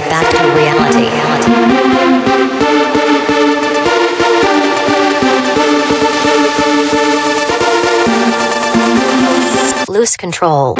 get back to reality. Loose control.